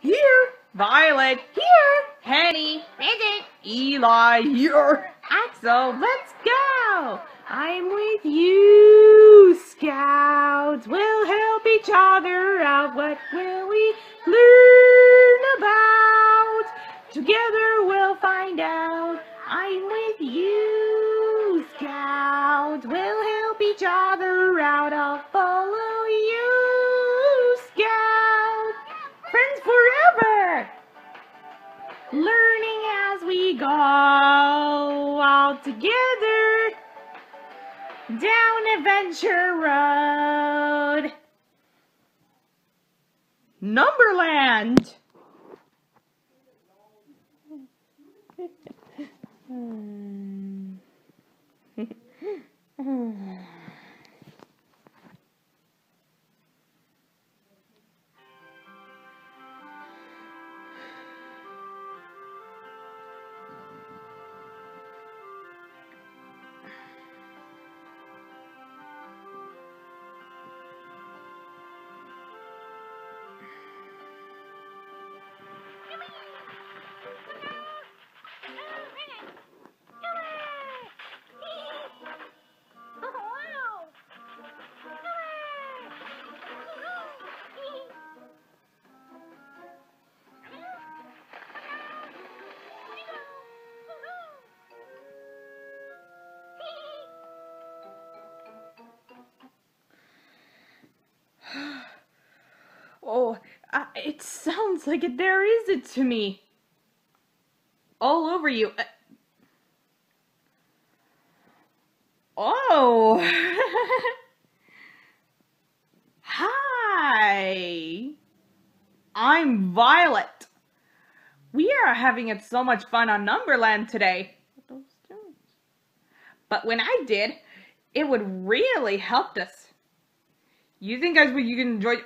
here. Violet, here. Henny, Present. Eli, here. Axel, let's go. I'm with you, Scouts. We'll help each other out. What will we learn about? Together we'll find out. I'm with you, Scouts. We'll help each other out. I'll Learning as we go, all together down Adventure Road. Numberland. sounds like it. There is it to me. All over you. Uh, oh. Hi. I'm Violet. We are having it so much fun on Numberland today. But when I did, it would really helped us. You think guys would you can enjoy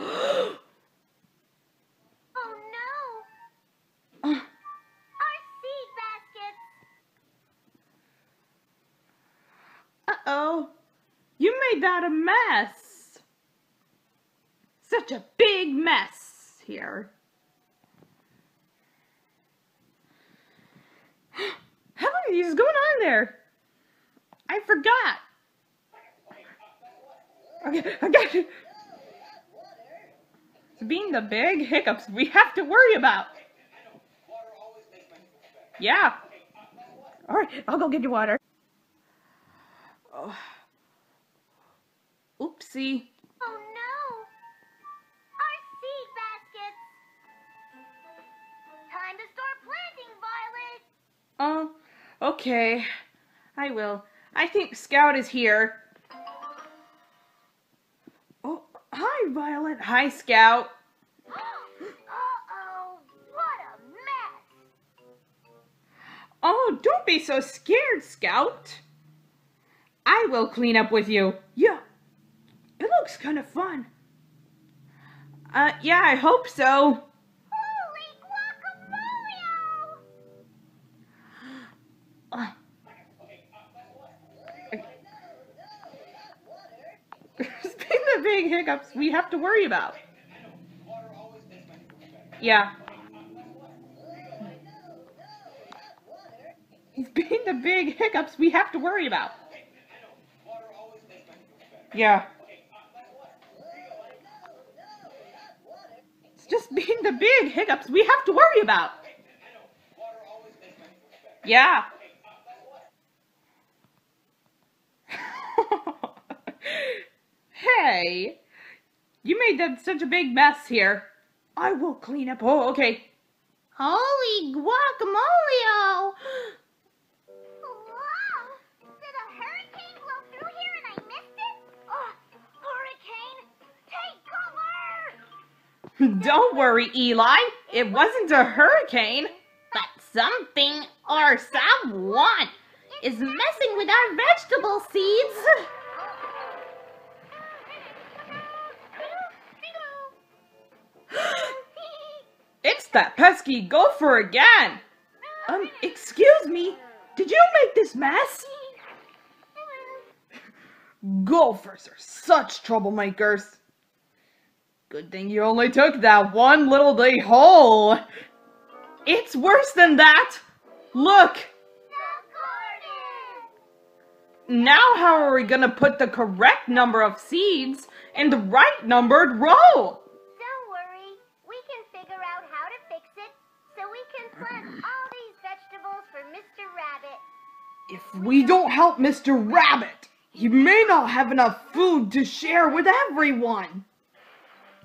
Oh no! Our seed baskets! Uh-oh. You made that a mess. Such a big mess here. How is going on there? I forgot. Okay, I got it. It's being the big hiccups we have to worry about. Yeah. All right, I'll go get you water. Oh. Oopsie. Oh no! Our seed baskets! Time to start planting, Violet! Oh, okay. I will. I think Scout is here. Hi, Violet. Hi, Scout. Uh-oh! What a mess! Oh, don't be so scared, Scout. I will clean up with you. Yeah. It looks kind of fun. Uh, yeah, I hope so. Holy guacamole! Uh, There's been the big hiccups we have to worry about. Yeah. It's the big hiccups we have to worry about. Yeah. It's just been the big hiccups we have to worry about. Yeah. You made that such a big mess here. I will clean up. Oh, okay. Holy guacamole! Wow! Did a hurricane blow through here and I missed it? Oh, hurricane! Take cover! Don't worry, Eli. It wasn't a hurricane. But something or someone is messing with our vegetable seeds. That pesky gopher again. Um, excuse me. Did you make this mess? Gophers are such troublemakers. Good thing you only took that one little day hole. It's worse than that. Look. Now how are we gonna put the correct number of seeds in the right numbered row? If we don't help Mr. Rabbit, he may not have enough food to share with everyone.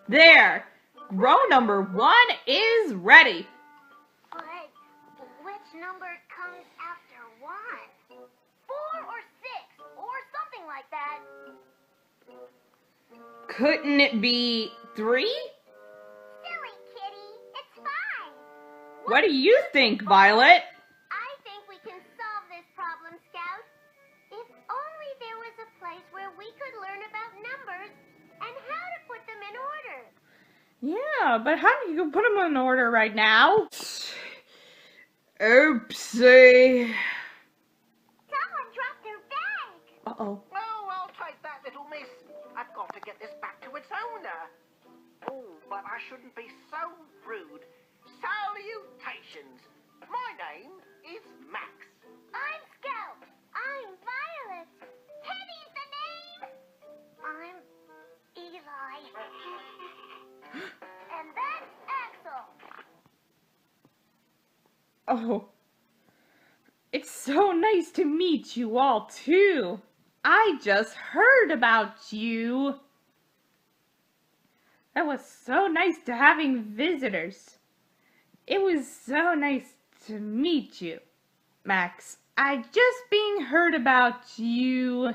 There, row number one is ready. But which number comes after one? Four or six, or something like that. Couldn't it be three? Silly kitty, it's fine. What do you think, Violet? You put them in order right now? Oopsie. You all, too. I just heard about you. That was so nice to having visitors. It was so nice to meet you, Max. I just being heard about you.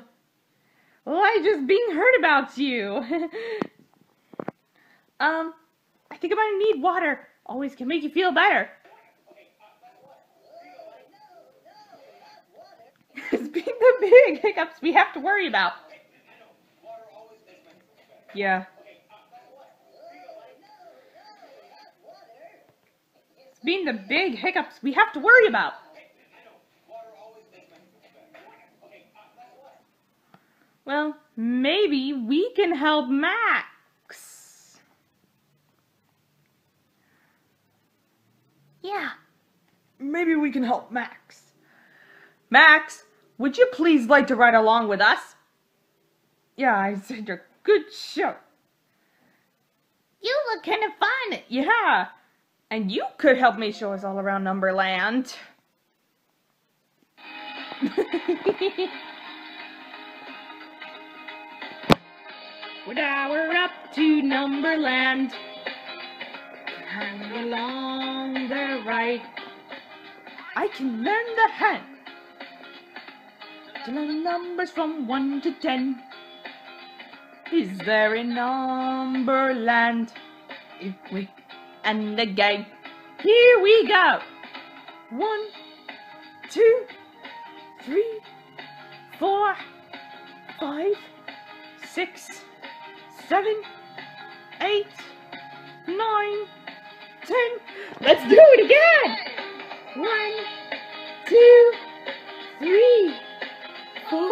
Well, I just being heard about you. um, I think I might need water. Always can make you feel better. It's being the big hiccups we have to worry about. Yeah. It's being the big hiccups we have to worry about. Well, maybe we can help Max. Yeah. Maybe we can help Max. Max, would you please like to ride along with us? Yeah, I said you're good show. You look kind of fun. Yeah, and you could help me show us all around Numberland. well, now we're up to Numberland. Turn along the right. I can learn the hand. Learn numbers from 1 to 10. Is there a Numberland? If we and again. Here we go. One, two, three, four, five, six, seven, eight, nine, ten. Let's do it again. One, two, three, four,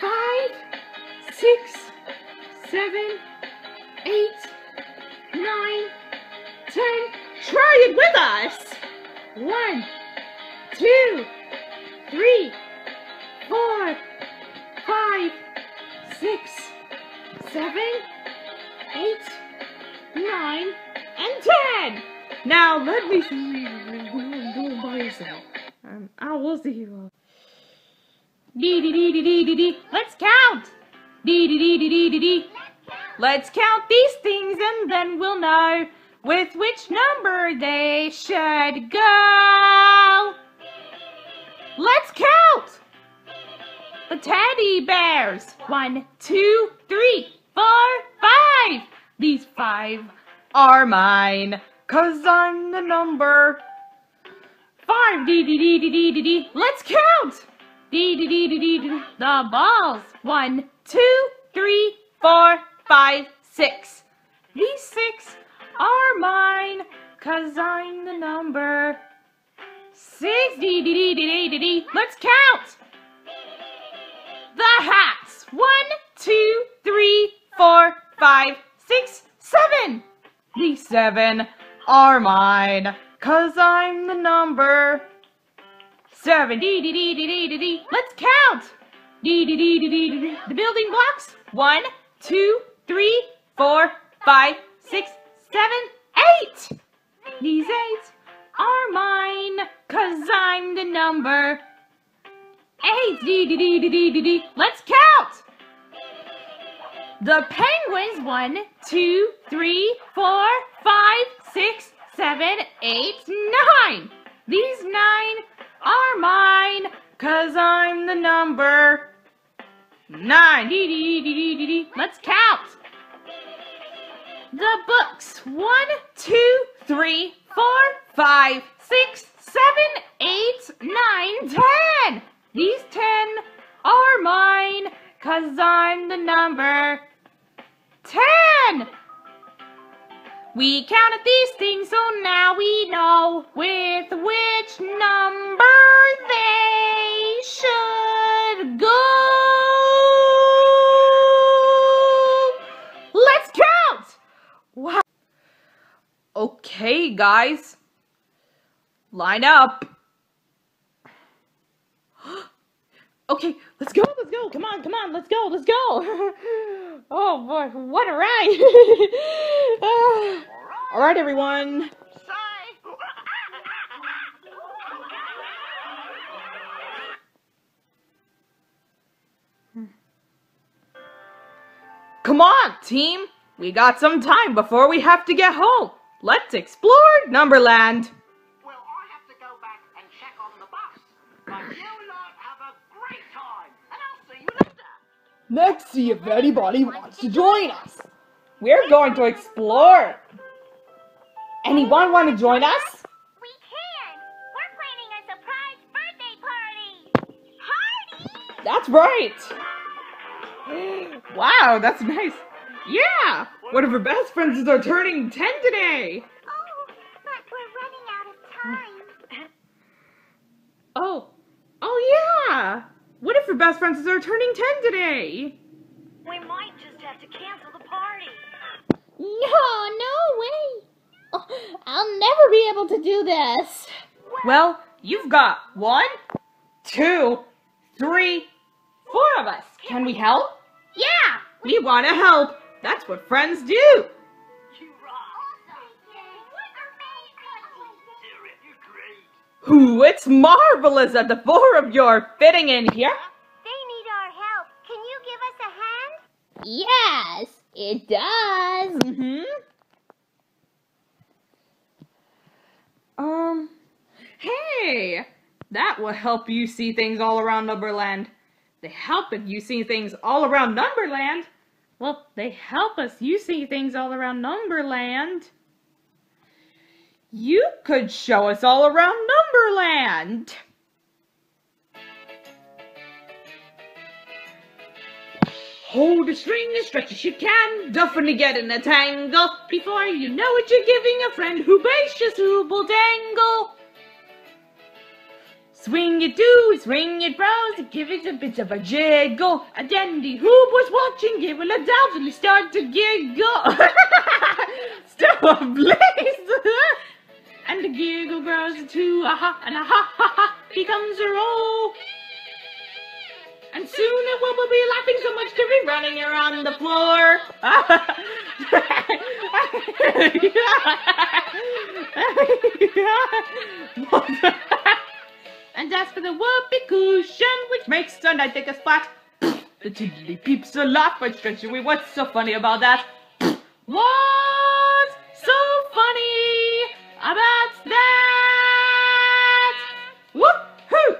five, six, seven, eight, nine, ten. Try it with us. One, two, three, four, five, six, seven, eight, nine, and ten. Now let me see you do it by yourself. Um, I will see you. Dee dee dee dee dee dee dee. Let's count. Dee dee dee dee dee dee dee. Let's count these things and then we'll know with which number they should go. Let's count. The teddy bears. One, two, three, four, five. These five are mine, cause I'm the number five. Dee dee dee dee dee dee dee. Let's count. Dee dee dee dee dee dee. The balls. One, two, three, four, five, six. These six are mine, cause I'm the number six. Dee dee dee dee dee dee. Let's count. The hats. One, two, three, four, five, six, seven These seven are mine, cause I'm the number seven. Dee dee dee dee dee dee dee. Let's count. Dee dee dee dee dee dee. The building blocks. One, two, three, four, five, six, seven, eight. These eight are mine, cause I'm the number eight. Dee dee dee dee dee dee dee. Let's count. The penguins, one, two, three, four, five, six, seven, eight, nine. These nine are mine, cause I'm the number nine. Dee dee dee dee dee dee. Let's count. The books, one, two, three, four, five, six, seven, eight, nine, ten. These ten are mine, cause I'm the number ten. We counted these things, so now we know with which number they should go. Let's count! Wow. Okay, guys. Line up. Okay, let's go, let's go. Come on, come on, let's go, let's go. oh boy, what a ride. Ah. All right, everyone. Come on, team. We got some time before we have to get home. Let's explore Numberland. Let's see if anybody wants to join us. We're going to explore. Anyone want to join us? We can! We're planning a surprise birthday party! Party! That's right. Wow, that's nice. Yeah, one of her best friends is are turning 10 today. Oh, but we're running out of time. Oh, oh yeah. What if her best friends are turning 10 today? We might just have to cancel the party. No, no way. Oh, I'll never be able to do this. Well, you've got one, two, three, four of us. Can we help? Yeah. We want to help. That's what friends do. Ooh, it's marvelous that the four of you are fitting in here. They need our help. Can you give us a hand? Yes, it does. hmm Um, hey, that will help you see things all around Numberland. They help if you see things all around Numberland. Well, they help us you see things all around Numberland. You could show us all around Numberland. Hold a string as stretch as you can, definitely get in a tangle. Before you know it, you're giving a friend who bacious who will dangle. Swing it to, swing it round, give it a bit of a jiggle. A dandy who was watching it will undoubtedly start to giggle. Stop, please. and the giggle grows into a ha and a ha ha ha becomes a roll. And soon it will be laughing so much to be running around the floor. and as for the whoopee cushion, which makes the take a spot, the tiddly peeps a laugh but stretch away. What's so funny about that? What's so funny about that? Whoop-hoo!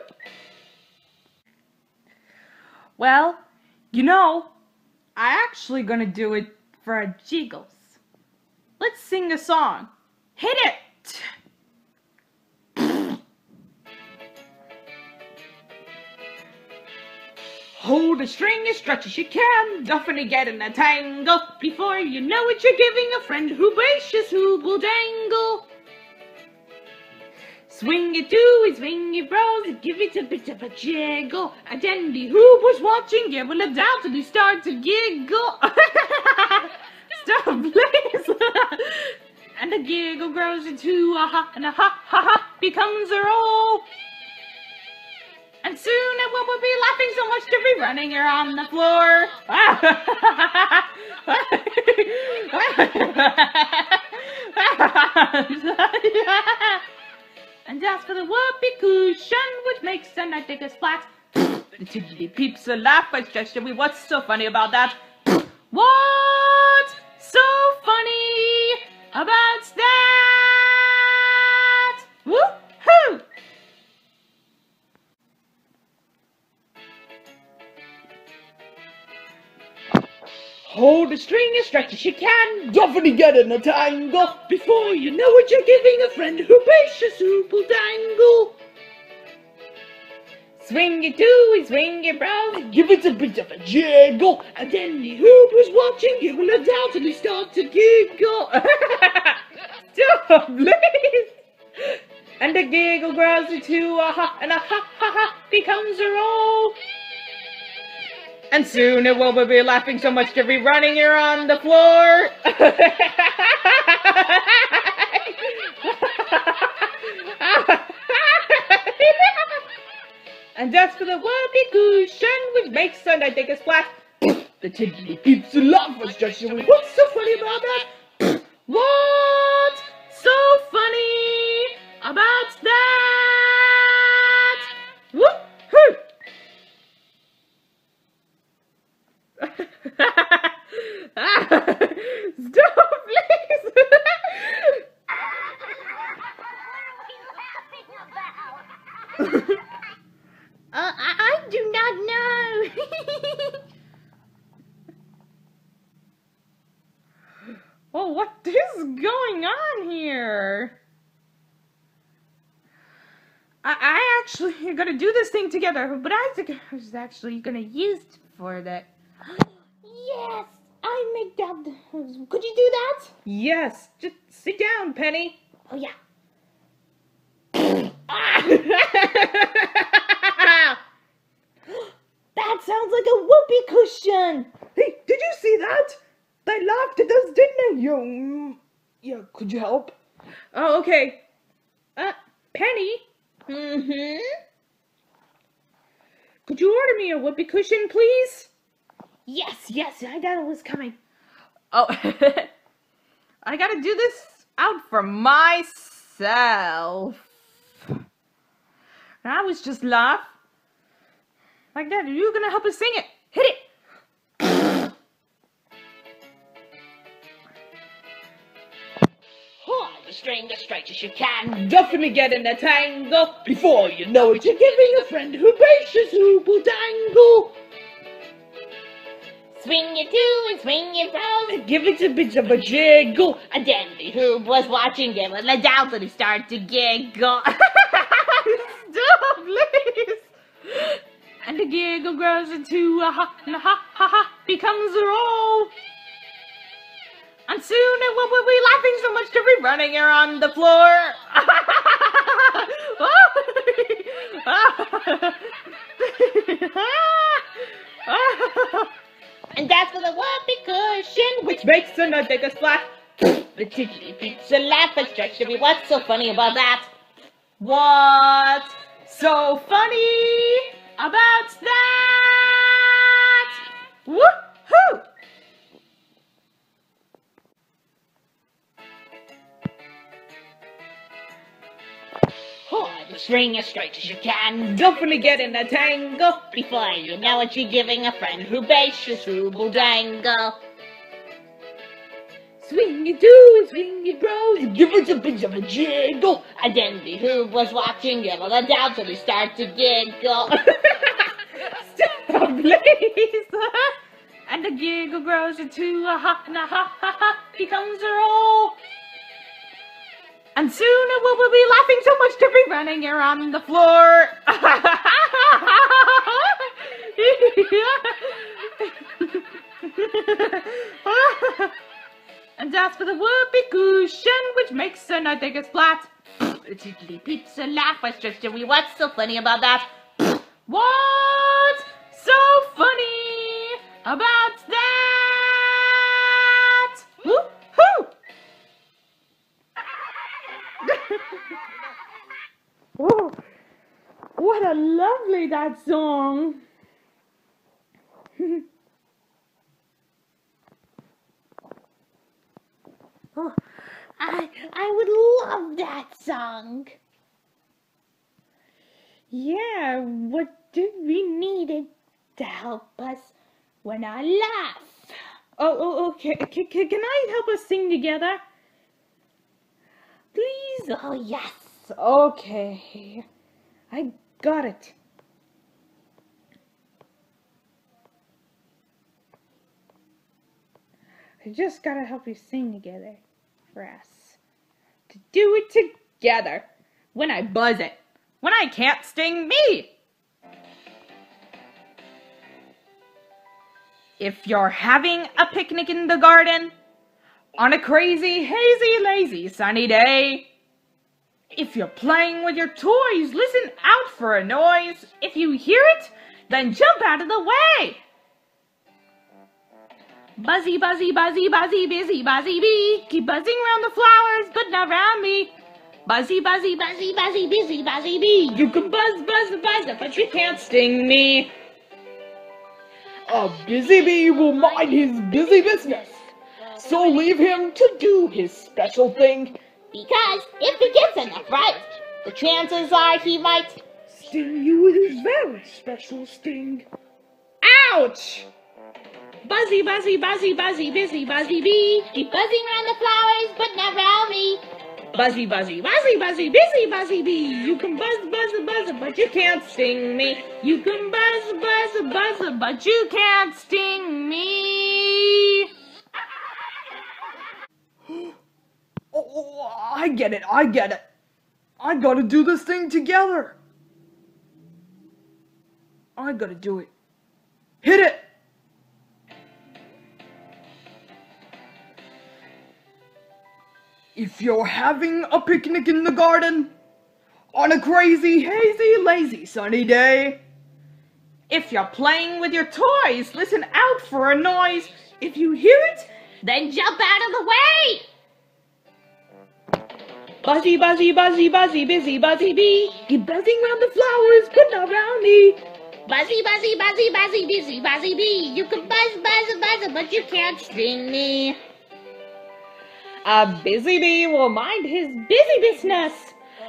Well, you know, I actually gonna do it for a jiggles. Let's sing a song. Hit it! Hold a string as stretch as you can, definitely get in a tangle. Before you know it, you're giving a friend who bacious who will dangle. Swing it to it, swing it rose, give it a bit of a jiggle. A dandy who was watching it will undoubtedly start to giggle. Stop, please. and And the giggle grows into a ha and a ha ha ha becomes a roll. And soon it will be laughing so much to be running around the floor. and as for the whoopee cushion, which makes the night flat, the tiddly peeps a laugh. I stretched me. What's so funny about that? What's so funny about that? Woo-hoo! Hold the string as stretch as you can. Definitely get in a tangle. Before you know it, you're giving a friend who will dangle. Swing it to, swing it round. Give it a bit of a jiggle. And then the hoop was watching you will undoubtedly start to giggle. Stop, please. And the giggle grows into a ha and a ha ha ha becomes a roll. And soon it will be laughing so much to be running here on the floor. and just for the whoopee cushion, which makes night take a splash. The tiddly peeps a laugh as stretch you What's so funny about that? What's so funny about Stop, please! Uh, I, I do not know. well, what is going on here? I, I actually gonna do this thing together, but I was actually gonna use for that. yes, I make that. Could you do that? Yes, just sit down, Penny. Oh yeah. That sounds like a whoopee cushion. Hey, did you see that? They laughed at us, didn't they? You, mm, yeah, could you help? oh, okay. Uh, Penny, Mm-hmm. could you order me a whoopee cushion, please? Yes, yes, I it was coming. Oh, I gotta do this out for myself. And I was just laugh. Like that. Are you gonna help us sing it? Hit it! Hold the string as straight as you can. Definitely get in a tangle. Before you know it, you're giving a friend who patience who will dangle. Swing it to and swing it round. Give it a bit of a jiggle. Then the hoop was watching him and let down till he started to giggle. Stop, please! And the giggle grows into a ha and a ha ha ha becomes a roll. And soon it will we'll be laughing so much to be running here on the floor. and that's for the whoopee cushion. Which makes the nut take a splat. Peeps a laugh me. What's so funny about that? What's so funny about that? Woohoo! The string as straight as you can. Definitely get in a tangle. Before you know it, you're giving a friend who bases who will dangle. Swing it to, swing it round. Give it a bit of a jiggle. And then the hoop was watching him and down till he started to giggle. Stop, please. and the giggle grows into a ha and a ha ha ha becomes a roll. And soon we'll be laughing so much to be running around the floor. and as for the whoopee cushion, which makes the night take a splat. the tiddly peeps a laugh. I stretched me. What's so funny about that? What's so funny about that? Woo-hoo! A lovely that song. Oh, I I would love that song. Yeah, what do we need it To help us when I laugh. Oh, oh, okay. C- c- can I help us sing together? Please? Oh yes. Okay. I got it. I just gotta help you sing together for us. To do it together. When I buzz it. When I can't sting me. If you're having a picnic in the garden on a crazy, hazy, lazy, sunny day. If you're playing with your toys, listen out for a noise. If you hear it, then jump out of the way. Buzzy, buzzy, buzzy, buzzy, busy, buzzy bee. Keep buzzing around the flowers, but not around me. Buzzy, buzzy, buzzy, buzzy, busy, buzzy bee. You can buzz, buzz, buzz, but you can't sting me. A busy bee will mind his busy business. So leave him to do his special thing. Because if he gets enough right, the chances are he might. Sting you with his very special sting. Ouch! Buzzy, buzzy, buzzy, buzzy, busy, buzzy bee. Keep buzzing around the flowers, but not around me. Buzzy, buzzy, buzzy, buzzy, busy, buzzy bee. You can buzz, buzz, buzz, but you can't sting me. You can buzz, buzz, buzz, but you can't sting me. Oh, I get it, I get it. I gotta do this thing together. I gotta do it. Hit it! If you're having a picnic in the garden on a crazy, hazy, lazy, sunny day, If you're playing with your toys, listen out for a noise. If you hear it, Then jump out of the way. Buzzy, buzzy, buzzy, buzzy, busy, buzzy bee. Keep buzzing around the flowers, but not me. Buzzy, buzzy, buzzy, buzzy, busy, buzzy bee. You can buzz, buzz, buzz, but you can't sting me. A busy bee will mind his busy business.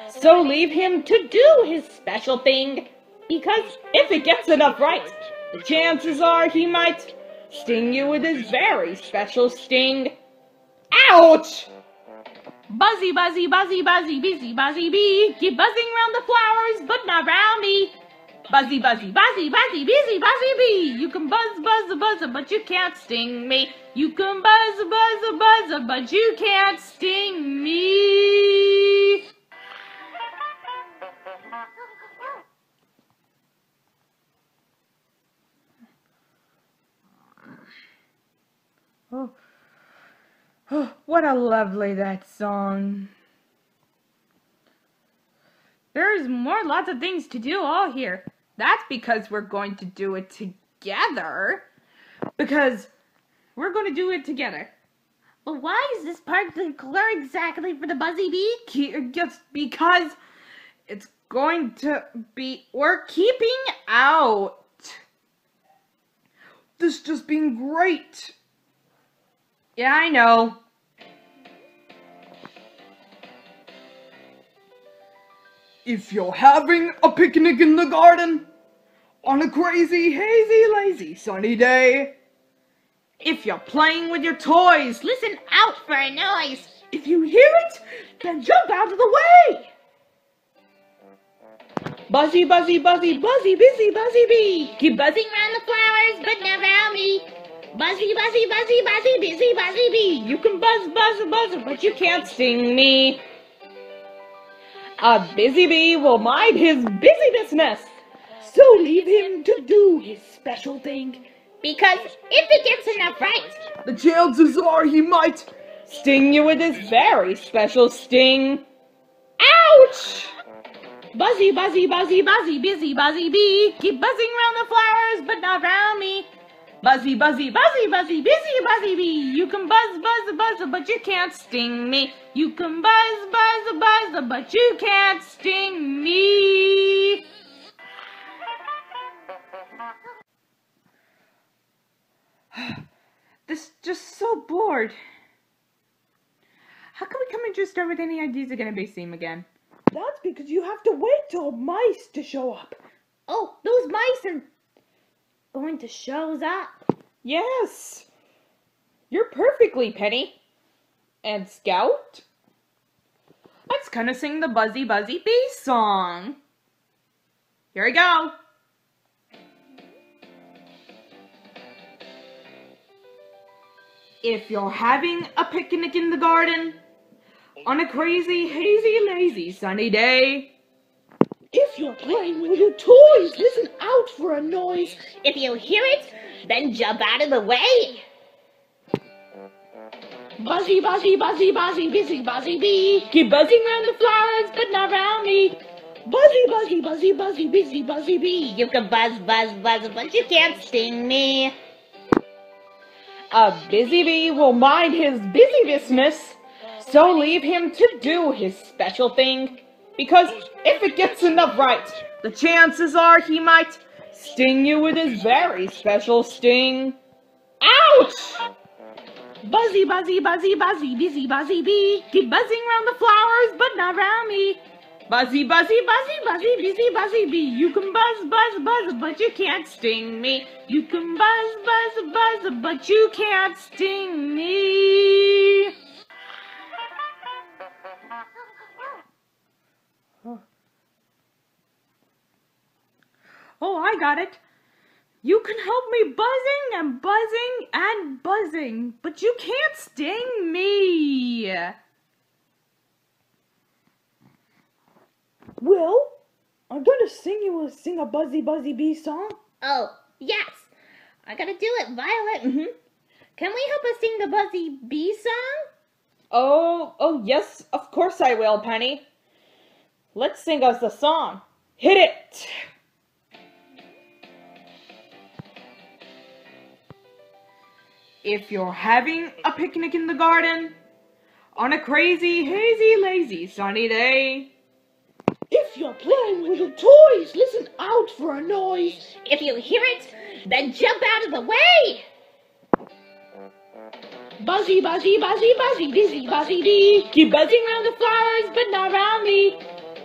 So leave him to do his special thing. Because if it gets enough right, the chances are he might sting you with his very special sting. Ouch! Buzzy, buzzy, buzzy, buzzy, busy, buzzy bee. Keep buzzing around the flowers, but not around me. Buzzy, buzzy, buzzy, buzzy, busy, buzzy bee. You can buzz, buzz, buzz, but you can't sting me. You can buzz, buzz, buzz, but you can't sting me. What a lovely that song. There's more lots of things to do all here. That's because we're going to do it together. Because we're going to do it together. But why is this particular exactly for the buzzy bee? Just because it's going to be. We're keeping out. this just been great. Yeah, I know. If you're having a picnic in the garden on a crazy, hazy, lazy, sunny day, If you're playing with your toys, Listen out for a noise. if you hear it, then jump out of the way. Buzzy, buzzy, buzzy, buzzy, busy, buzzy bee. Keep buzzing around the flowers, but not around me. Buzzy, buzzy, buzzy, buzzy, busy, buzzy bee. You can buzz, buzz, buzz, but you can't sting me. A busy bee will mind his busy business. So leave him to do his special thing. Because if he gets in enough right, the chances are he might. Sting you with his very special sting. Ouch! Buzzy, buzzy, buzzy, buzzy, busy, buzzy bee. Keep buzzing around the flowers, but not around me. Buzzy, buzzy, buzzy, buzzy, busy, buzzy bee. You can buzz, buzz, buzz, but you can't sting me. You can buzz, buzz, buzz, but you can't sting me. this just so bored. How can we come and just start with any ideas are gonna be same again? That's because you have to wait till mice to show up. Oh, those mice are going to shows up. Yes. You're perfectly, Penny. And Scout? Let's kind of sing the Buzzy Buzzy Bee song. Here we go. If you're having a picnic in the garden on a crazy, hazy, lazy, sunny day, If you're playing with your toys, listen out for a noise. If you hear it, then jump out of the way. Buzzy, buzzy, buzzy, buzzy, busy, buzzy bee. keep buzzing around the flowers, but not around me. Buzzy, buzzy, buzzy, buzzy, busy, buzzy bee. You can buzz, buzz, buzz, but you can't sting me. A busy bee will mind his busy business, so leave him to do his special thing. Because if it gets enough right, the chances are he might sting you with his very special sting. Ouch! Buzzy, buzzy, buzzy, buzzy, busy, buzzy bee. Keep buzzing around the flowers, but not around me. Buzzy, buzzy, buzzy, buzzy, busy, buzzy bee. You can buzz, buzz, buzz, but you can't sting me. You can buzz, buzz, buzz, but you can't sting me. Oh, I got it. You can help me buzzing and buzzing and buzzing, but you can't sting me. Will, I'm gonna sing you a sing a buzzy, buzzy bee song. Oh, yes. I gotta do it, Violet. Mm-hmm. Can we help us sing the Buzzy Bee song? Oh, oh yes, of course I will, Penny. Let's sing us the song. Hit it! If you're having a picnic in the garden on a crazy, hazy, lazy, sunny day, If you're playing with your toys, listen out for a noise. If you hear it, then jump out of the way. Buzzy, buzzy, buzzy, buzzy, busy, buzzy bee. keep buzzing around the flowers, but not around me.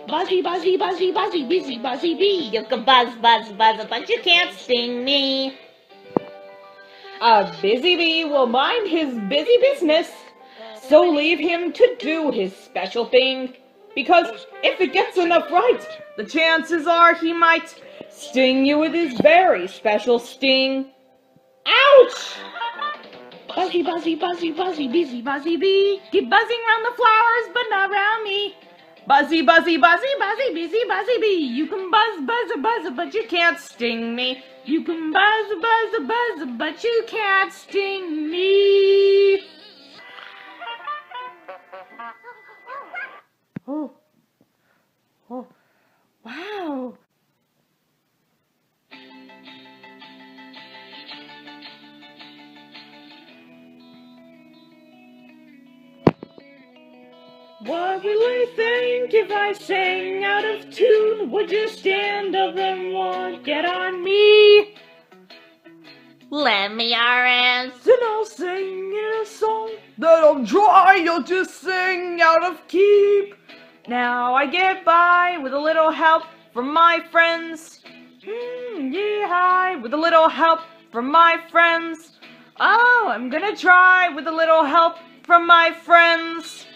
Buzzy, buzzy, buzzy, buzzy, busy, buzzy bee. You can buzz, buzz, buzz, but you can't sting me. A busy bee will mind his busy business, so leave him to do his special thing. Because if it gets enough right, the chances are he might sting you with his very special sting. Ouch! Buzzy, buzzy, buzzy, buzzy, busy, buzzy bee. Keep buzzing around the flowers, but not around me. Buzzy, buzzy, buzzy, buzzy, busy, buzzy bee. You can buzz, buzz, buzz, but you can't sting me. You can buzz, buzz, buzz, but you can't sting me. Oh. Oh. Wow. What will I think if I sang out of tune? Would you stand up and won't get on me? Lend me your hands. Then I'll sing in a song that I'm trying to sing out of keep. Now I get by with a little help from my friends. Mm, yeah, with a little help from my friends. Oh, I'm gonna try with a little help from my friends.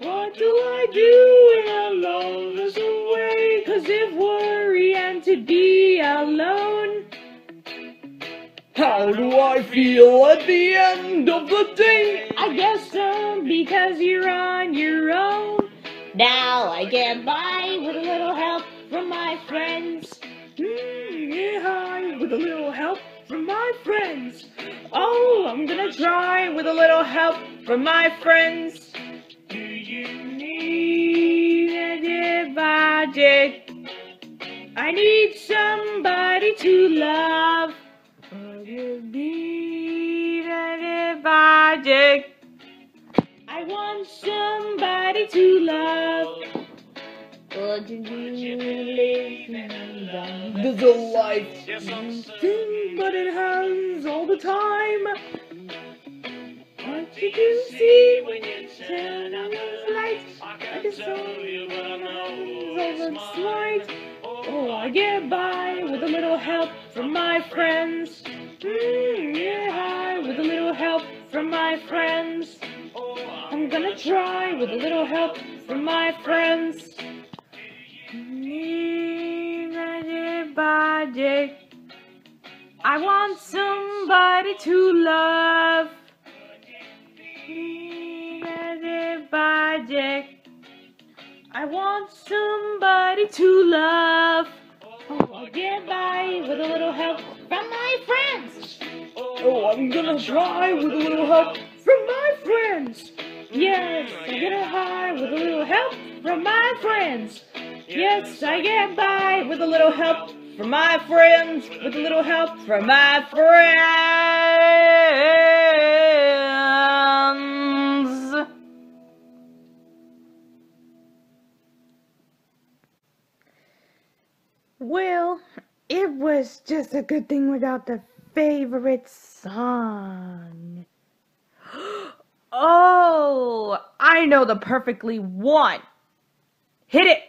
What do I do when our love is away? Cause if worry and to be alone. How do I feel at the end of the day? I guess so, because you're on your own. Now I get by with a little help. From my friends. Mm, yeah, with a little help from my friends. Oh, I'm gonna try with a little help from my friends. You need any magic? I need somebody to love. You need any magic? I want somebody to love. There's a life but it has all the time. What did you see when you turn on the lights? I just saw all looks light. Oh, I get by with a little help from my friends. Mm, high with a little help from my friends. I'm gonna try with a little help from my friends. Everybody, I want somebody to love. I want somebody to love. Oh, I'll get by with a little help from my friends. Oh, I'm gonna try with a little help from my friends. Yes, I get high with a little help from my friends. Yes, I get by with a little help from my friends. With a little help from my friends. Well, it was just a good thing without the favorite song. Oh, I know the perfectly one. Hit it.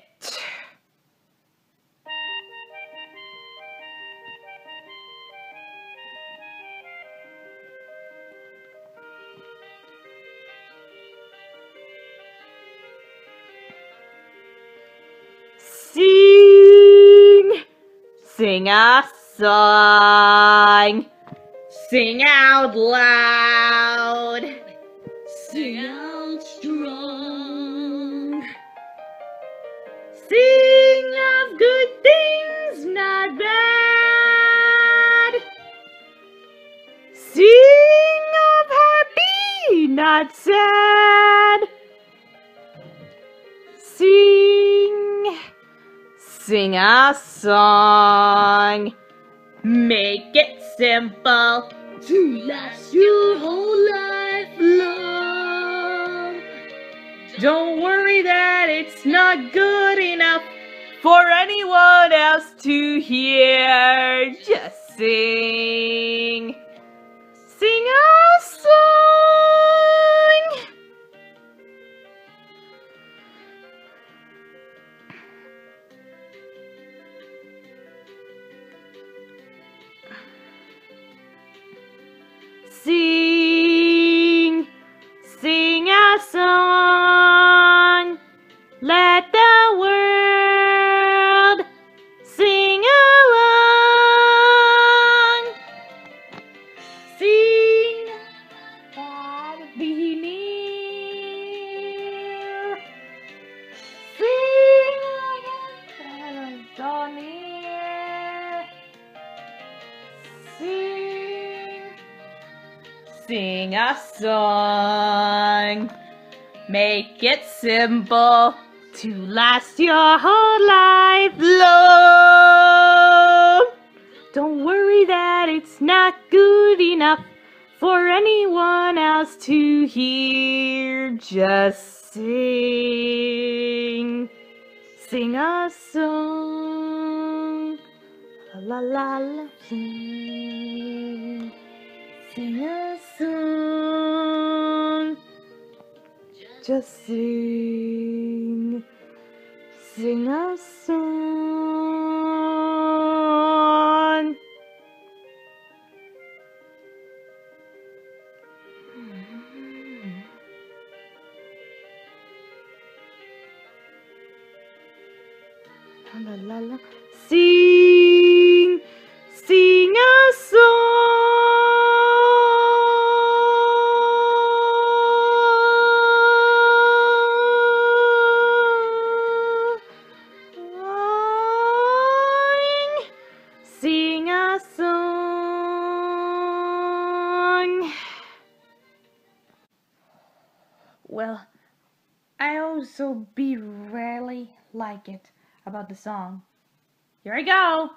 Sing a song, sing out loud, sing out strong, sing of good things, not bad, sing of happy, not sad. Sing, sing a song. Make it simple to last your whole life long. Don't worry that it's not good enough for anyone else to hear. Just sing, sing a song. Sing, Simple to last your whole life long. Don't worry that it's not good enough for anyone else to hear. Just sing, sing a song. La la la, sing, Just sing, sing a song. Like it about the song. Here I go.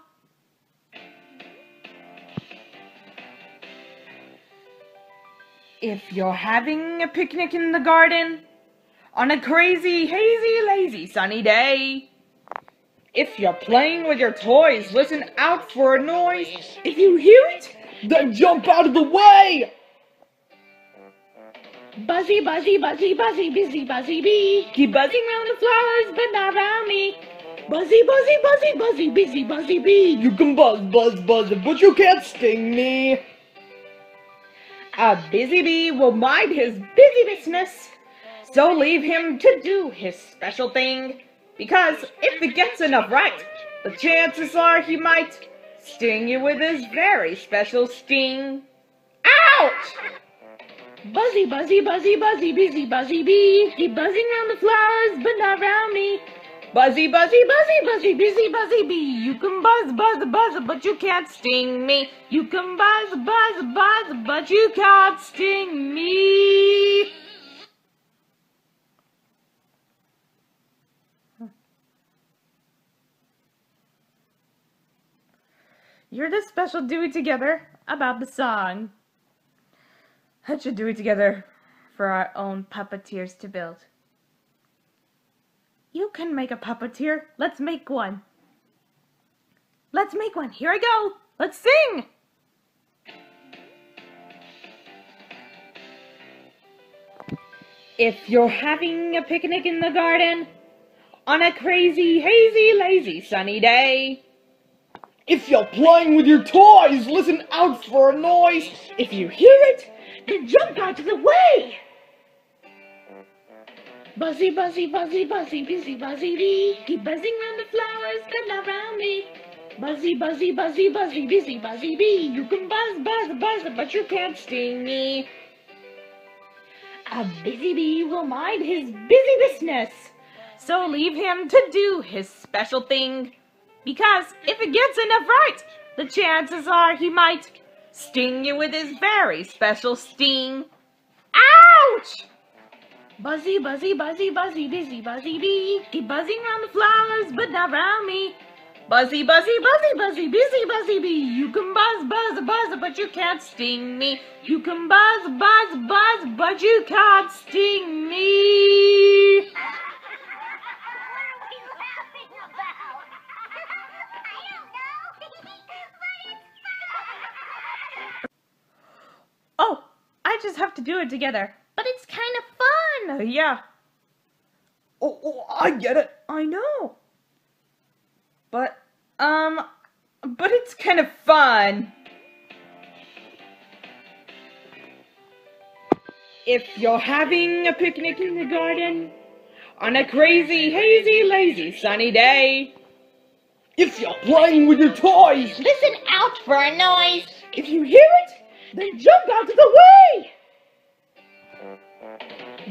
If you're having a picnic in the garden on a crazy, hazy, lazy, sunny day, If you're playing with your toys, listen out for a noise. If you hear it, then jump out of the way. Buzzy, buzzy, buzzy, buzzy, busy, buzzy bee. Keep buzzing Around the flowers, but not around me. Buzzy, buzzy, buzzy, buzzy, busy, buzzy bee. You can buzz, buzz, buzz, but you can't sting me. A busy bee will mind his busy business, so leave him to do his special thing. Because if he gets enough right, the chances are he might sting you with his very special sting. Ouch! Buzzy, buzzy, buzzy, buzzy, busy, buzzy bee. Keep buzzing around the flowers, but not around me. Buzzy, buzzy, buzzy, Buzzy, busy, buzzy bee. You can buzz, buzz, buzz, but you can't sting me. You can buzz, buzz, buzz, but you can't sting me. You're the special do it together about the song. That should do it together for our own puppeteers to build. You can make a puppeteer. Let's make one. Let's make one. Here I go. Let's sing. If you're having a picnic in the garden on a crazy, hazy, lazy, sunny day, if you're playing with your toys, listen out for a noise. If you hear it, Then jump out of the way. Buzzy, buzzy, buzzy, buzzy, busy, buzzy bee. Keep buzzing around the flowers, not around me. Buzzy, buzzy, buzzy, buzzy, busy, buzzy bee. You can buzz, buzz, buzz, but you can't sting me. A busy bee will mind his busy business. so leave him to do his special thing. Because if he gets enough right, the chances are he might sting you with his very special sting. Ouch! Buzzy, buzzy, buzzy, buzzy, busy, buzzy bee. Keep buzzing around the flowers, but not around me. Buzzy, buzzy, buzzy, Buzzy, busy, buzzy bee. You can buzz, buzz, buzz, but you can't sting me. You can buzz, buzz, buzz, but you can't sting me. I just have to do it together. But it's kind of fun. Uh, yeah. Oh, oh, I get it. I know. But, um, but it's kind of fun. If you're having a picnic in the garden on a crazy, hazy, lazy, sunny day. If you're playing with your toys, Listen out for a noise. if you hear it, then jump out of the way.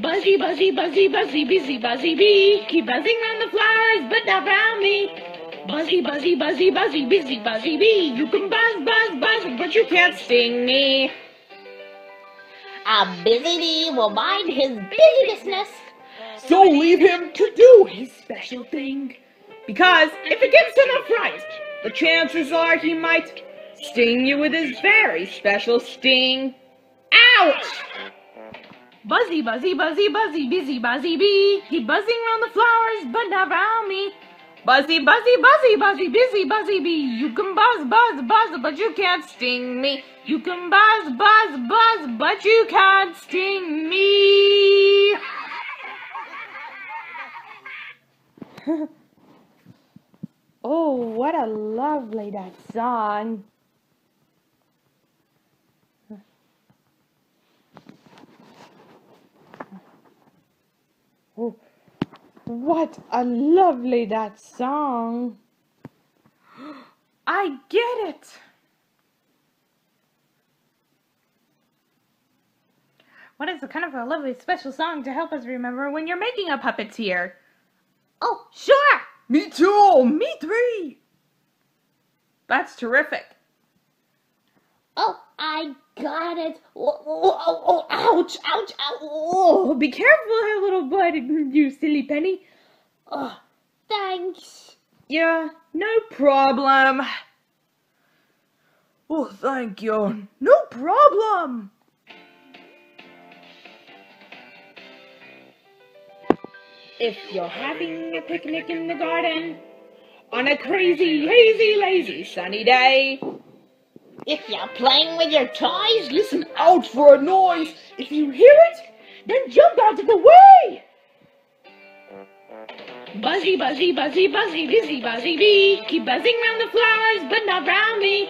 Buzzy, buzzy, buzzy, buzzy, busy, buzzy bee. Keep buzzing around the flowers, but not around me. Buzzy, buzzy, buzzy, buzzy, busy, buzzy bee. You can buzz, buzz, buzz, but you can't sting me. A busy bee will mind his busy business. So leave him to do his special thing. Because if he gets enough right, the chances are he might sting you with his very special sting. Ouch! Buzzy, buzzy, buzzy, buzzy, busy, buzzy bee. Keep buzzing around the flowers, but not around me. Buzzy, buzzy, buzzy, buzzy, Busy, buzzy bee. You can buzz, buzz, buzz, but you can't sting me. You can buzz, buzz, buzz, but you can't sting me. Oh, what a lovely that song. What a lovely that song. I get it. What is a kind of a lovely special song to help us remember when you're making a puppeteer? Oh, sure. Me too. Me three. That's terrific. Oh, I got it. Oh, oh, oh, ouch, ouch, ouch. Oh, be careful, little bud, you silly penny. Oh, thanks. Yeah, no problem. Oh, thank you. No problem. If you're having a picnic in the garden on a crazy, hazy, lazy, sunny day. If you're playing with your toys, listen out for a noise. If you hear it, then jump out of the way. Buzzy, buzzy, buzzy, buzzy, busy, buzzy bee. Keep buzzing round the flowers, but not round me.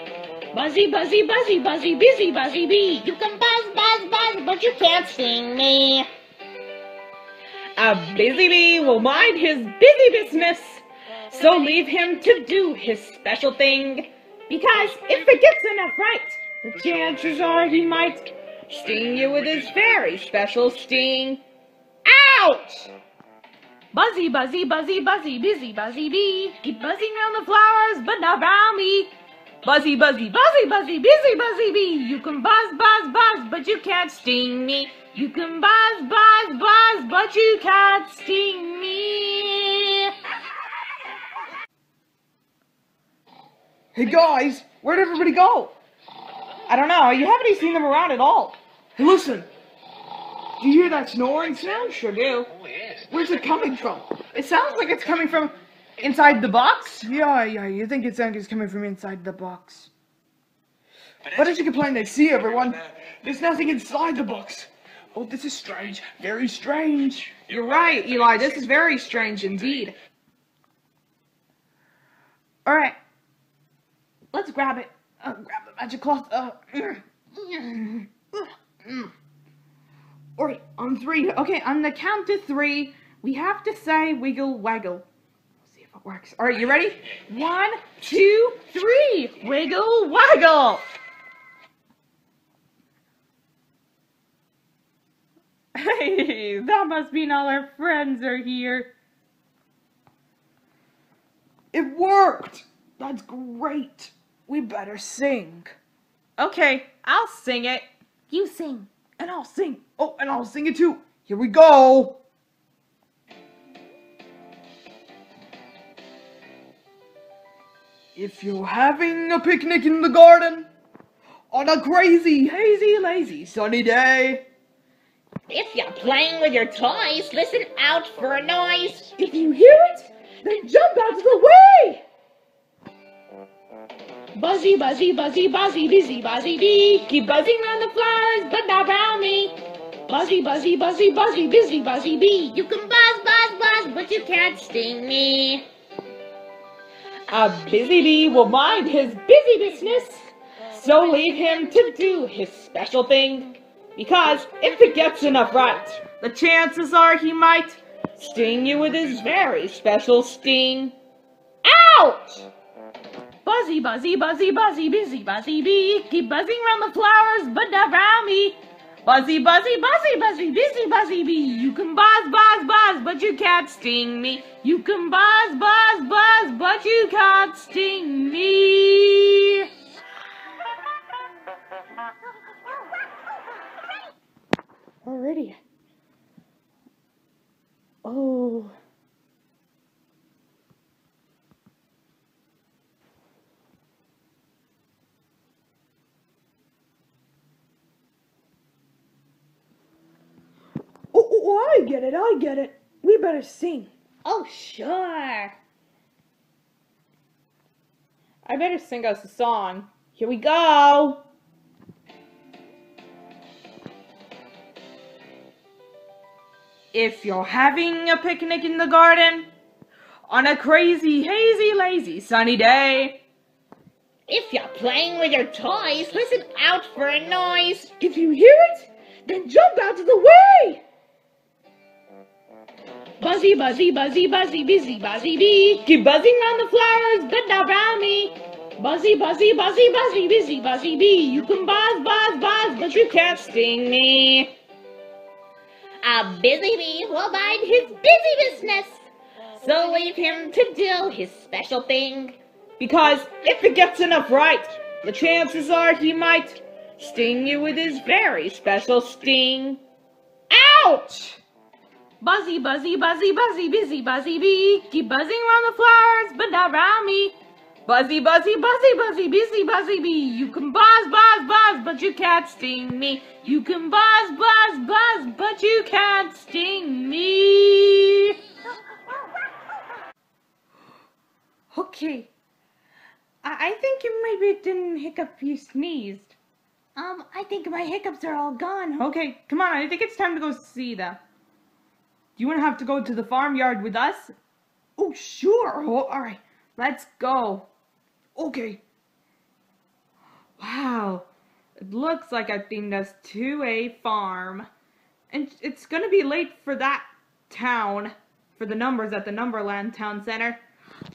Buzzy, buzzy, buzzy, buzzy, busy, buzzy bee. You can buzz, buzz, buzz, but you can't sting me. A busy bee will mind his busy business, so leave him to do his special thing. Because if it gets enough right, the chances are he might sting you with his very special sting. Ouch! Buzzy, buzzy, buzzy, buzzy, busy, buzzy bee. Keep buzzing round the flowers, but not round me. Buzzy, buzzy, buzzy, buzzy, busy, buzzy bee. You can buzz, buzz, buzz, but you can't sting me. You can buzz, buzz, buzz, but you can't sting me. Hey guys, where'd everybody go? I don't know. You haven't even seen them around at all. Hey, listen. Do you hear that snoring sound? Sure do. Where's it coming from? It sounds like it's coming from inside the box. Yeah, yeah, you think it sounds like it's coming from inside the box. Why don't you complain they see everyone? There's nothing inside the box. Oh, this is strange. Very strange. You're right, Eli. This is very strange indeed. All right. Let's grab it. Uh, grab the magic cloth. Uh, all right, on three. Okay, on the count of three, we have to say wiggle waggle. See if it works. All right, you ready? One, two, three. Wiggle waggle. Hey, that must mean all our friends are here. It worked. That's great. We better sing. Okay, I'll sing it. You sing, and I'll sing. Oh, and I'll sing it too. Here we go. If you're having a picnic in the garden on a crazy, hazy, lazy, sunny day, If you're playing with your toys, listen out for a noise. if you hear it, then jump out of the way. Buzzy, buzzy, buzzy, buzzy, busy, buzzy bee. Keep buzzing round the flowers, but not round me. Buzzy, buzzy, buzzy, buzzy, busy, buzzy bee. You can buzz, buzz, buzz, but you can't sting me. A busy bee will mind his busy business, so leave him to do his special thing. Because if it gets enough right, the chances are he might sting you with his very special sting. Ouch! Buzzy, buzzy, buzzy, buzzy, busy, buzzy bee. Keep buzzing round the flowers, but not round me. Buzzy, buzzy, buzzy, buzzy, busy, buzzy bee. You can buzz, buzz, buzz, but you can't sting me. You can buzz, buzz, buzz, but you can't sting me. Already. Oh. oh. Oh, I get it, I get it. We better sing. Oh, sure. I better sing us a song. Here we go. If you're having a picnic in the garden on a crazy, hazy, lazy, sunny day, If you're playing with your toys, listen out for a noise. If you hear it, then jump out of the way. Buzzy, buzzy, buzzy, buzzy, busy, buzzy bee. Keep buzzing round the flowers, but not round me. Buzzy, buzzy, buzzy, buzzy, busy, buzzy bee. You can buzz, buzz, buzz, but you can't sting me. A busy bee will mind his busy business. So leave him to do his special thing. because if it gets enough right, the chances are he might sting you with his very special sting. Ouch! Buzzy, buzzy, buzzy, buzzy, busy, buzzy bee. Keep buzzing around the flowers, but not round me. Buzzy, buzzy, buzzy, buzzy, busy, buzzy bee. You can buzz, buzz, buzz, but you can't sting me. You can buzz, buzz, buzz, but you can't sting me. Okay. I, I think you maybe didn't hiccup, you sneezed. Um, I think my hiccups are all gone. Okay, come on, I think it's time to go see them. Do you want to have to go to the farmyard with us? Oh, sure. Oh, all right, let's go. Okay. Wow, it looks like I've themed us to a farm. And it's gonna be late for that town, for the numbers at the Numberland Town Center.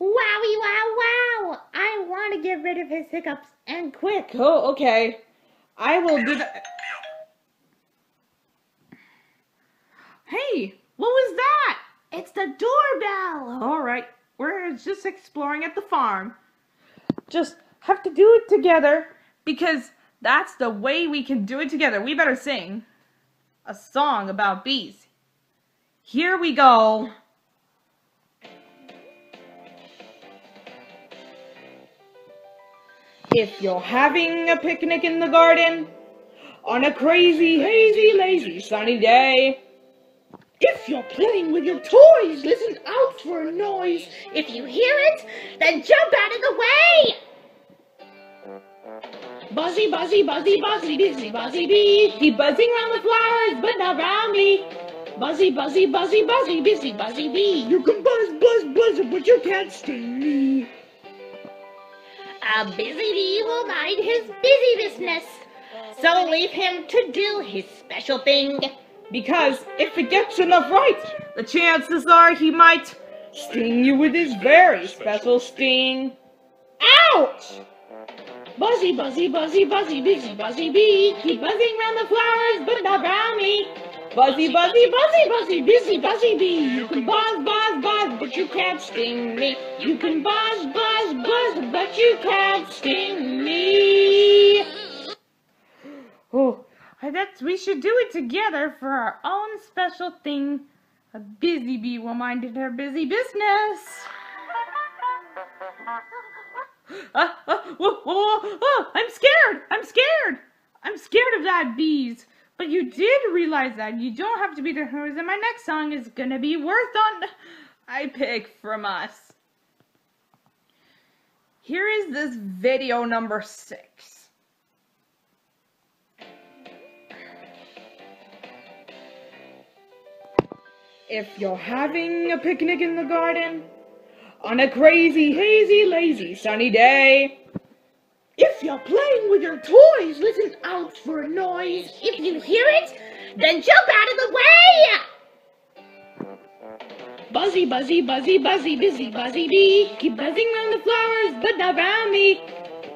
Wowie wow wow! I want to get rid of his hiccups and quick. Oh, okay. I will do that. Hey, what was that? It's the doorbell. All right, we're just exploring at the farm. Just have to do it together because that's the way we can do it together. We better sing a song about bees. Here we go. If you're having a picnic in the garden on a crazy, hazy, lazy, sunny day, If you're playing with your toys, listen out for a noise. If you hear it, then jump out of the way. Buzzy, buzzy, buzzy, buzzy, busy, buzzy bee. Keep buzzing around the flowers, but not round me. Buzzy, buzzy, buzzy, buzzy, busy, buzzy bee. You can buzz, buzz, buzz, but you can't sting me. A busy bee will mind his busy business. So leave him to do his special thing. Because if he gets enough right, the chances are he might sting you with his very special sting. Ouch! Buzzy, buzzy, buzzy, buzzy, busy, buzzy bee. Keep buzzing round the flowers, but not round me. Buzzy, buzzy, buzzy, Buzzy, busy, buzzy bee. You can buzz, buzz, buzz, but you can't sting me. You can buzz, buzz, buzz, but you can't sting me. Oh, I bet we should do it together for our own special thing. A busy bee will mind her busy business. Uh, uh, whoa, whoa, whoa, oh, I'm scared. I'm scared. I'm scared of that bees. But you did realize that you don't have to be the heroes, and my next song is gonna be worth on. I pick from us. Here is this video number six. If you're having a picnic in the garden on a crazy, hazy, lazy, sunny day, If you're playing with your toys, listen out for a noise. If you hear it, then jump out of the way. Buzzy, buzzy, buzzy, buzzy, busy, buzzy bee. Keep buzzing round the flowers, but not round me.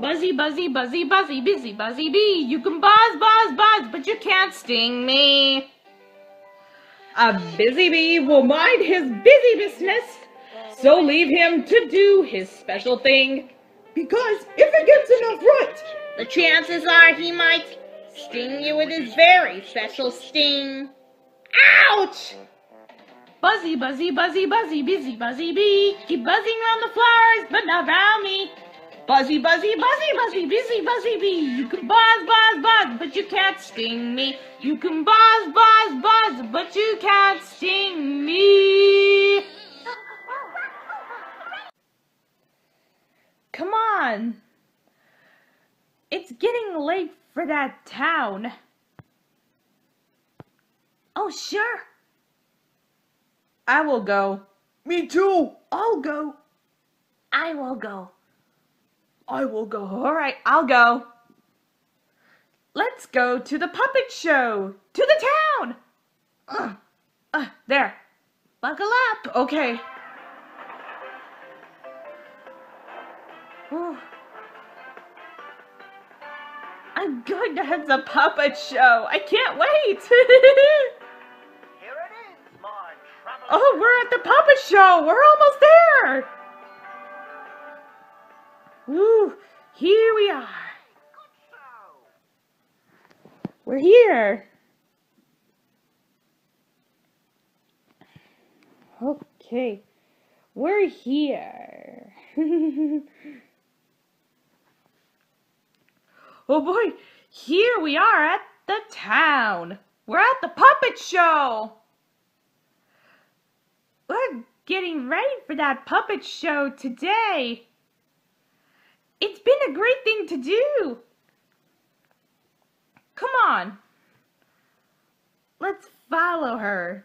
buzzy, buzzy, buzzy, buzzy, busy, buzzy bee, you can buzz, buzz, buzz, but you can't sting me. A busy bee will mind his busy business, so leave him to do his special thing. Because if it gets enough right, The chances are he might sting you with his very special sting. Ouch! Buzzy, buzzy, buzzy, buzzy, busy, buzzy bee. Keep buzzing round the flowers, but not round me. Buzzy, buzzy, buzzy, buzzy, busy, buzzy bee. You can buzz, buzz, buzz, but you can't sting me. You can buzz, buzz, buzz, but you can't sting me. Come on. It's getting late for that town. Oh, sure. I will go. Me too. I'll go. I will go. I will go. All right, I'll go. Let's go to the puppet show. To the town. Uh, uh, there. Buckle up. Okay. Whew. I'm going to have the puppet show. I can't wait. Here it is, my oh, we're at the puppet show. We're almost there. Woo, here we are. We're here. Okay, we're here. oh boy, here we are at the town. We're at the puppet show. We're getting ready for that puppet show today. It's been a great thing to do. Come on. Let's follow her.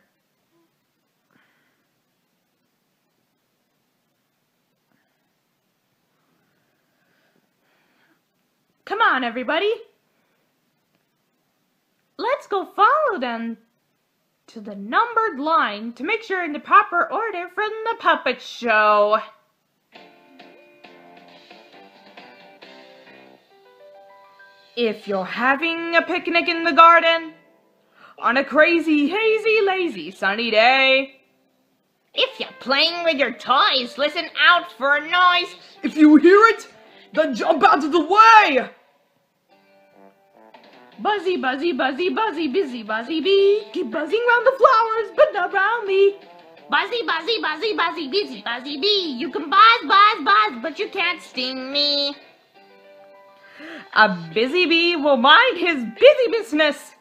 Come on, everybody. Let's go follow them to the numbered line to make sure in the proper order from the puppet show. If you're having a picnic in the garden on a crazy, hazy, lazy, sunny day, If you're playing with your toys, listen out for a noise. If you hear it, then jump out of the way! buzzy, buzzy, buzzy, buzzy, busy, buzzy bee, keep buzzing round the flowers, but not round me. Buzzy, buzzy, buzzy, buzzy, busy, buzzy bee. You can buzz, buzz, buzz, but you can't sting me. A busy bee will mind his busy business,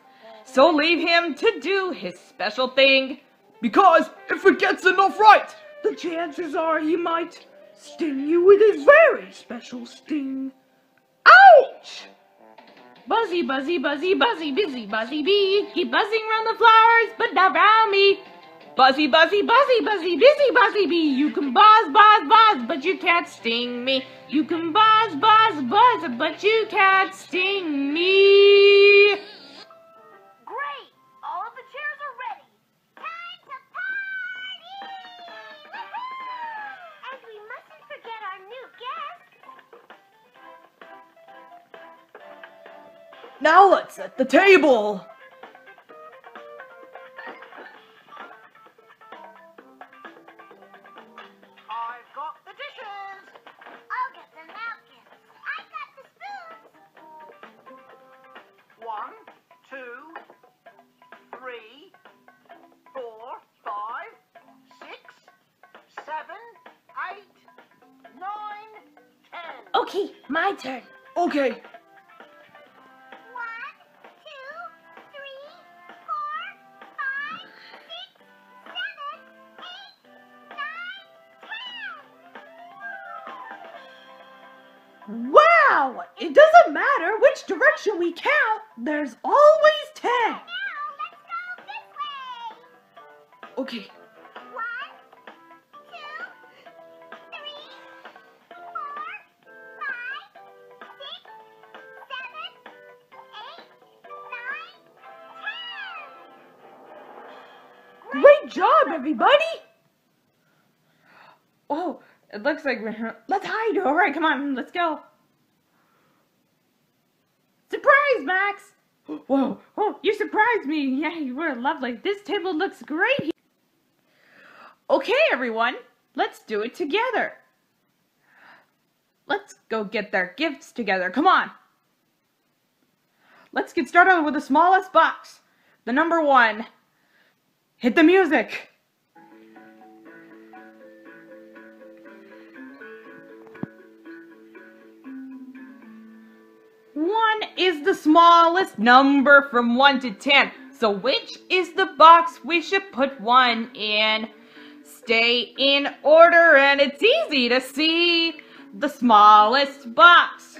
so leave him to do his special thing. Because if it gets enough right, the chances are he might sting you with his very special sting. Ouch! Buzzy, buzzy, buzzy, buzzy, busy, buzzy bee. Keep buzzing round the flowers, but not round me. Buzzy, buzzy, buzzy, buzzy, busy, buzzy bee. You can buzz, buzz, buzz, but you can't sting me. You can buzz, buzz, buzz, but you can't sting me. Great! All of the chairs are ready. Time to party! Woohoo! And we mustn't forget our new guest. Now let's set the table. Okay, my turn. Okay, One, two, three, four, five, six, seven, eight, nine, ten. Wow! It doesn't matter which direction we count, there's always 10. Now let's go this way. Okay, looks like we're. Let's hide. All right, come on, let's go. Surprise, Max! Whoa, oh, you surprised me. Yeah, you were lovely. This table looks great. Okay, everyone, let's do it together. Let's go get their gifts together. Come on. Let's get started with the smallest box. The number one. Hit the music. One is the smallest number from 1 to 10. So which is the box we should put 1 in? Stay in order and it's easy to see. The smallest box.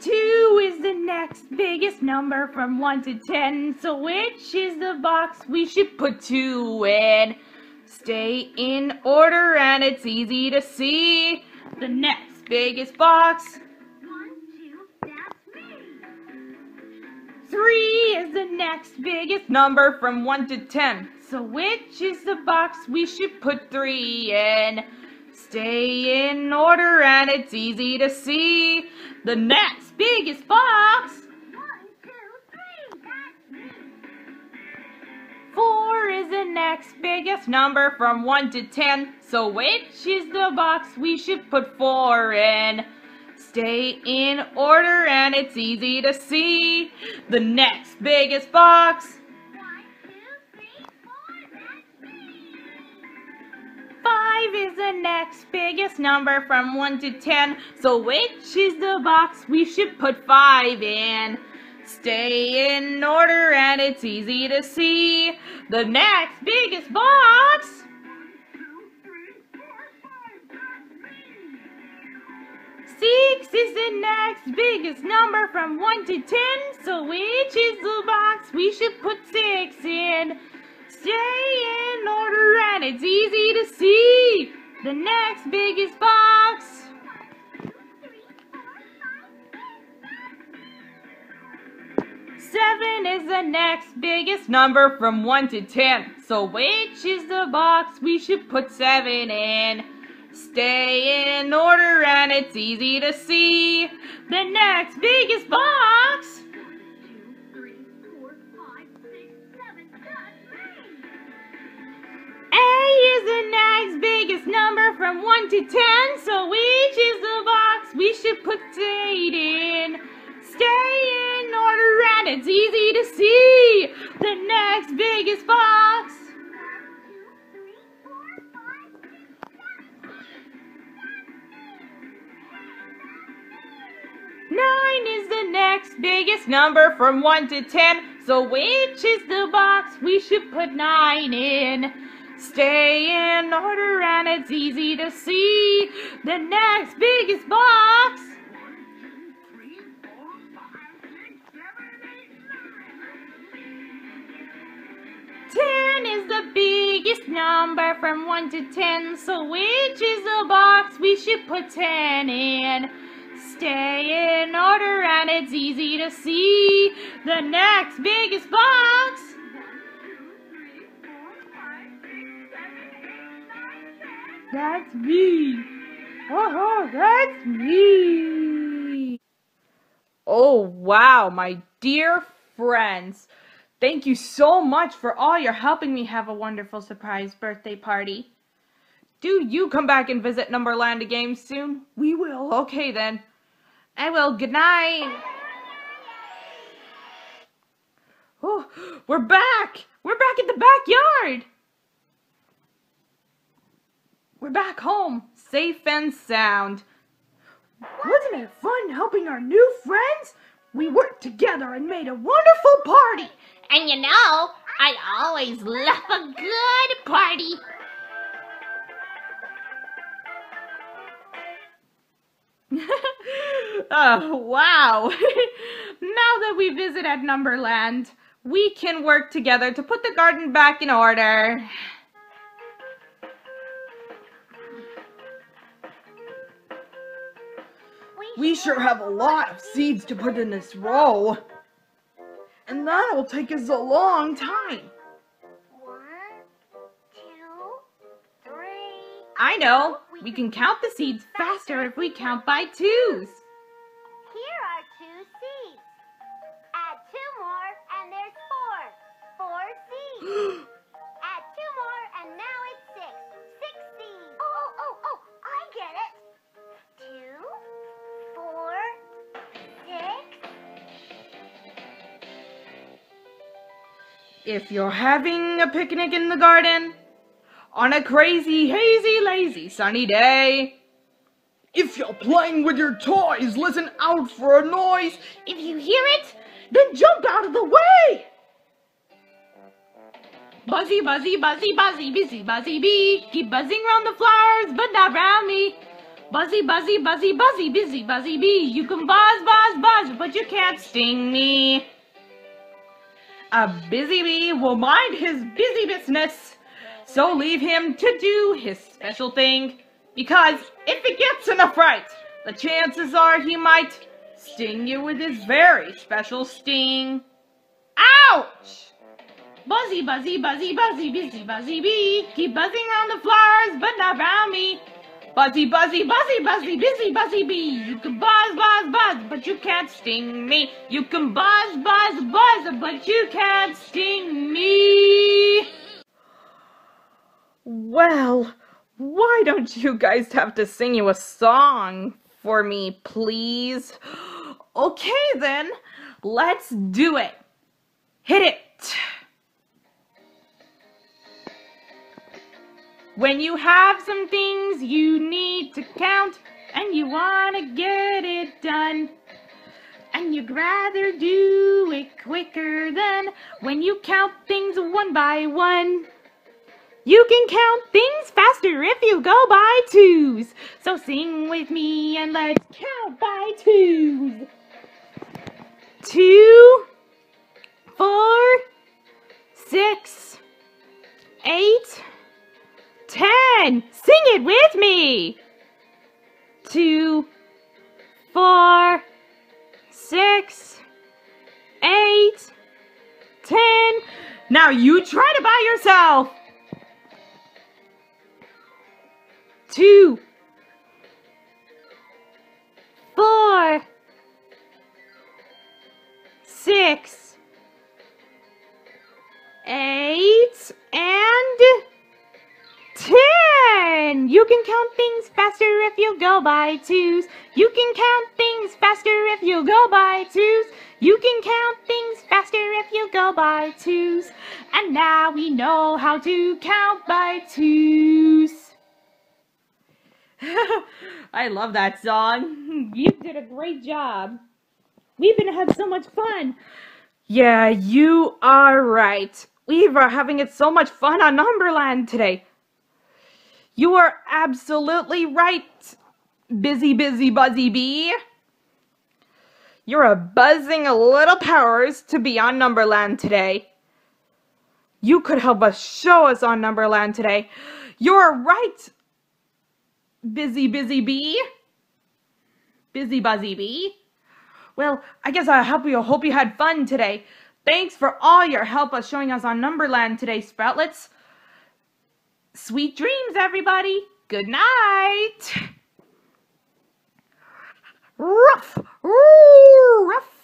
Two is the next biggest number from 1 to 10. So which is the box we should put 2 in? Stay in order and it's easy to see. The next biggest box. One, two, that's me. Three is the next biggest number from 1 to 10. So which is the box we should put 3 in? Stay in order and it's easy to see. The next biggest box. 4 is the next biggest number from 1 to 10. So which is the box we should put 4 in? Stay in order and it's easy to see. The next biggest box. One, two, three, four, that's 5 is the next biggest number from 1 to 10. So which is the box we should put 5 in? Stay in order and it's easy to see. The next biggest box. Six is the next biggest number from 1 to 10, so which is the box we should put 6 in? Stay in order and it's easy to see. The next biggest box. Seven is the next biggest number from 1 to 10. So which is the box we should put 7 in? Stay in order and it's easy to see. The next biggest box. A is the next biggest number from 1 to 10. So which is the box we should put 8 in? Stay in order and it's easy to see. The next biggest box. Nine is the next biggest number from 1 to 10. So which is the box we should put 9 in? Stay in order and it's easy to see. The next biggest box. Number from 1 to 10, so which is the box we should put 10 in? Stay in order and it's easy to see. The next biggest box. That's me. Oh, that's me. Oh, wow, my dear friends. Thank you so much for all your helping me have a wonderful surprise birthday party. Do you come back and visit Numberland again soon? We will. Okay then. I will. Good night. Oh, we're back. We're back in the backyard. We're back home, safe and sound. Wasn't it fun helping our new friends? We worked together and made a wonderful party. And you know, I always love a good party. oh, wow. now that we visit at Numberland, we can work together to put the garden back in order. We sure have a lot of seeds to put in this row. And that'll take us a long time. One, two, three. I know. We can count the seeds faster if we count by twos. If you're having a picnic in the garden on a crazy, hazy, lazy, sunny day. If you're playing with your toys, listen out for a noise. If you hear it, then jump out of the way. Buzzy, buzzy, buzzy, buzzy, busy, buzzy bee. Keep buzzing round the flowers, but not round me. Buzzy, buzzy, buzzy, buzzy, busy, buzzy bee. You can buzz, buzz, buzz, but you can't sting me. A busy bee will mind his busy business, so leave him to do his special thing. Because if he gets in a fright, the chances are he might sting you with his very special sting. Ouch! Buzzy, buzzy, buzzy, buzzy, busy, buzzy bee. Keep buzzing round the flowers, but not round me. Buzzy, buzzy, buzzy, buzzy, busy, buzzy bee. You can buzz, buzz, buzz, but you can't sting me. You can buzz, buzz, buzz, but you can't sting me. Well, why don't you guys have to sing you a song for me, please? Okay then, let's do it. Hit it. When you have some things you need to count and you want to get it done, and you'd rather do it quicker than when you count things one by one. You can count things faster if you go by twos. So sing with me and let's count by twos. Two, four, six, eight, ten. Sing it with me. Two, four, six, eight, ten. Now you try to by yourself. Two, four, six, eight, and ten. You can count things faster if you go by twos. You can count things faster if you go by twos. You can count things faster if you go by twos. And now we know how to count by twos. I love that song. You did a great job. We've been having so much fun. Yeah, you are right. We were having it so much fun on Numberland today. You are absolutely right, Busy Busy Buzzy Bee. You're a buzzing little powers to be on Numberland today. You could help us show us on Numberland today. You're right, Busy Busy Bee. Busy Buzzy Bee. Well, I guess I hope you hope you had fun today. Thanks for all your help us showing us on Numberland today, Sproutlets. Sweet dreams, everybody. Good night. Ruff, ruff.